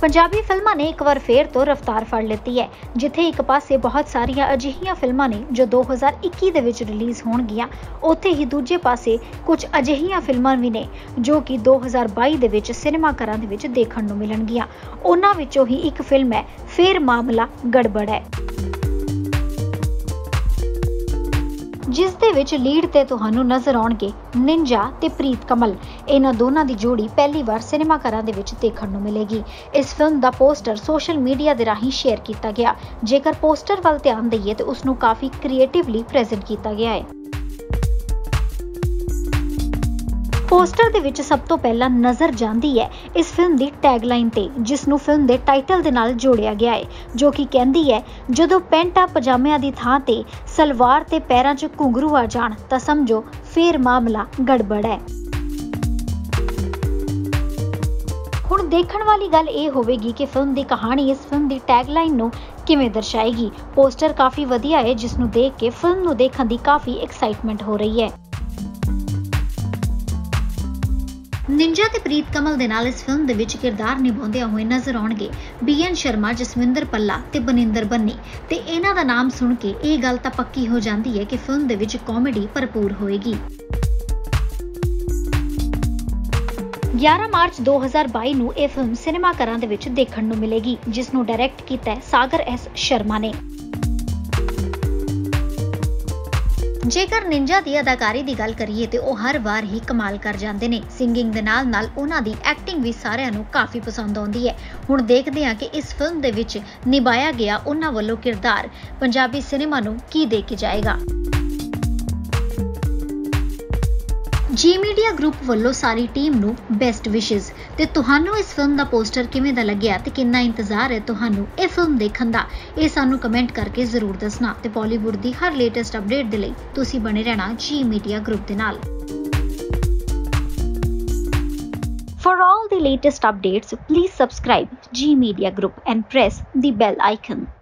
ਪੰਜਾਬੀ ਫਿਲਮਾਂ ਨੇ ਇੱਕ ਵਾਰ ਫੇਰ ਤੋਂ ਰਫ਼ਤਾਰ ਫੜ ਲਿੱਤੀ ਹੈ, ਜਿੱਥੇ ਇੱਕ ਪਾਸੇ ਬਹੁਤ ਸਾਰੀਆਂ ਅਜਿਹੀਆਂ ਫਿਲਮਾਂ ਨੇ ਜੋ 2021 ਦੇ ਵਿੱਚ ਰਿਲੀਜ਼ ਹੋਣਗੀਆਂ, ਉੱਥੇ ਹੀ ਦੂਜੇ ਪਾਸੇ ਕੁਝ ਅਜਿਹੀਆਂ ਫਿਲਮਾਂ ਵੀ ਨੇ ਜੋ ਕਿ 2022 ਦੇ ਵਿੱਚ ਸਿਨੇਮਾ ਘਰਾਂ ਦੇ ਵਿੱਚ ਦੇਖਣ ਨੂੰ ਮਿਲਣਗੀਆਂ। ਉਹਨਾਂ ਵਿੱਚੋਂ ਹੀ ਇੱਕ ਫਿਲਮ ਹੈ, ਫੇਰ ਮਾਮਲਾ ਗੜਬੜ ਹੈ। ਜਿਸ ਦੇ ਵਿੱਚ ਲੀਡ ਤੇ ਤੁਹਾਨੂੰ ਨਜ਼ਰ ਆਉਣਗੇ ਨਿੰਜਾ ਤੇ ਪ੍ਰੀਤ ਕਮਲ। ਇਹਨਾਂ ਦੋਨਾਂ ਦੀ ਜੋੜੀ ਪਹਿਲੀ ਵਾਰ ਸਿਨੇਮਾ ਘਰਾਂ ਦੇ ਵਿੱਚ ਦੇਖਣ ਨੂੰ ਮਿਲੇਗੀ। ਇਸ ਫਿਲਮ ਦਾ ਪੋਸਟਰ ਸੋਸ਼ਲ ਮੀਡੀਆ ਦੇ ਰਾਹੀਂ ਸ਼ੇਅਰ ਕੀਤਾ ਗਿਆ। ਜੇਕਰ ਪੋਸਟਰ ਵੱਲ ਧਿਆਨ ਦਈਏ ਤਾਂ ਉਸ ਨੂੰ ਕਾਫੀ ਕ੍ਰੀਏਟਿਵਲੀ ਪ੍ਰੈਜ਼ੈਂਟ ਕੀਤਾ ਗਿਆ ਹੈ। ਪੋਸਟਰ ਦੇ ਵਿੱਚ ਸਭ ਤੋਂ ਪਹਿਲਾਂ ਨਜ਼ਰ ਜਾਂਦੀ ਹੈ ਇਸ ਫਿਲਮ ਦੀ ਟੈਗਲਾਈਨ ਤੇ, ਜਿਸ ਨੂੰ ਫਿਲਮ ਦੇ ਟਾਈਟਲ ਦੇ ਨਾਲ ਜੋੜਿਆ ਗਿਆ ਹੈ, ਜੋ ਕਿ ਕਹਿੰਦੀ ਹੈ, ਜਦੋਂ ਪੈਂਟਾ ਪਜਾਮਿਆਂ ਦੀ ਥਾਂ ਤੇ ਸਲਵਾਰ ਤੇ ਪੈਰਾਂ 'ਚ ਘੁੰਗਰੂ ਆ ਜਾਣ, ਤਾਂ ਸਮਝੋ ਫੇਰ ਮਾਮਲਾ ਗੜਬੜ ਹੈ। ਹੁਣ ਦੇਖਣ ਵਾਲੀ ਗੱਲ ਇਹ ਹੋਵੇਗੀ ਕਿ ਫਿਲਮ ਦੀ ਕਹਾਣੀ ਇਸ ਫਿਲਮ ਦੀ ਟੈਗਲਾਈਨ ਨੂੰ ਕਿਵੇਂ ਦਰਸਾਏਗੀ। ਪੋਸਟਰ ਕਾਫੀ ਵਧੀਆ ਹੈ, ਜਿਸ ਨੂੰ ਦੇਖ ਕੇ ਫਿਲਮ ਨੂੰ ਦੇਖਣ ਦੀ ਕਾਫੀ ਐਕਸਾਈਟਮੈਂਟ ਹੋ ਰਹੀ ਹੈ। ਨਿੰਜਾ ਤੇ ਪ੍ਰੀਤ ਕਮਲ ਦੇ ਨਾਲ ਇਸ ਫਿਲਮ ਦੇ ਵਿੱਚ ਕਿਰਦਾਰ ਨਿਭਾਉਂਦਿਆਂ ਹੋਏ ਨਜ਼ਰ ਆਉਣਗੇ ਬੀਐਨ ਸ਼ਰਮਾ, ਜਸਵਿੰਦਰ ਪੱਲਾ ਤੇ ਬਨਿੰਦਰ ਬੰਨੀ। ਤੇ ਇਹਨਾਂ ਦਾ ਨਾਮ ਸੁਣ ਕੇ ਇਹ ਗੱਲ ਤਾਂ ਪੱਕੀ ਹੋ ਜਾਂਦੀ ਹੈ ਕਿ ਫਿਲਮ ਦੇ ਵਿੱਚ ਕਾਮੇਡੀ ਭਰਪੂਰ ਹੋਏਗੀ। 11 ਮਾਰਚ 2022 ਨੂੰ ਇਹ ਫਿਲਮ ਸਿਨੇਮਾ ਘਰਾਂ ਦੇ ਵਿੱਚ ਦੇਖਣ ਨੂੰ ਮਿਲੇਗੀ ਜਿਸ ਨੂੰ ਡਾਇਰੈਕਟ ਕੀਤਾ ਹੈ ਸਾਗਰ ਐਸ ਸ਼ਰਮਾ ਨੇ। ਜੇਕਰ ਨਿੰਜਾ ਦੀ ਅਦਾਕਾਰੀ ਦੀ ਗੱਲ ਕਰੀਏ ਤੇ ਉਹ ਹਰ ਵਾਰ ਹੀ ਕਮਾਲ ਕਰ ਜਾਂਦੇ ਨੇ। ਸਿੰਗਿੰਗ ਦੇ ਨਾਲ ਨਾਲ ਉਹਨਾਂ ਦੀ ਐਕਟਿੰਗ ਵੀ ਸਾਰਿਆਂ ਨੂੰ ਕਾਫੀ ਪਸੰਦ ਆਉਂਦੀ ਹੈ। ਹੁਣ ਦੇਖਦੇ ਹਾਂ ਕਿ ਇਸ ਫਿਲਮ ਦੇ ਵਿੱਚ ਨਿਭਾਇਆ ਗਿਆ ਉਹਨਾਂ ਵੱਲੋਂ ਕਿਰਦਾਰ। ਪੰਜਾਬੀ ਸਿਨੇਮਾ ਨੂੰ ਕੀ ਦੇ ਕੇ ਜਾਏਗਾ? ਜੀ ਮੀਡੀਆ ਗਰੁੱਪ ਵੱਲੋਂ ਸਾਰੀ ਟੀਮ ਨੂੰ ਬੈਸਟ ਵਿਸ਼ੇਸ ਤੇ ਤੁਹਾਨੂੰ ਇਸ ਫਿਲਮ ਦਾ ਪੋਸਟਰ ਕਿਵੇਂ ਦਾ ਲੱਗਿਆ ਤੇ ਕਿੰਨਾ ਇੰਤਜ਼ਾਰ ਹੈ ਤੁਹਾਨੂੰ ਇਹ ਫਿਲਮ ਦੇਖਣ ਦਾ? ਇਹ ਸਾਨੂੰ ਕਮੈਂਟ ਕਰਕੇ ਜ਼ਰੂਰ ਦੱਸਣਾ। ਤੇ ਬਾਲੀਵੁੱਡ ਦੀ ਹਰ ਲੇਟੈਸਟ ਅਪਡੇਟ ਦੇ ਲਈ ਤੁਸੀਂ ਬਣੇ ਰਹਿਣਾ ਜੀ ਮੀਡੀਆ ਗਰੁੱਪ ਦੇ ਨਾਲ। For all the latest updates, please subscribe G Media Group and press the bell icon.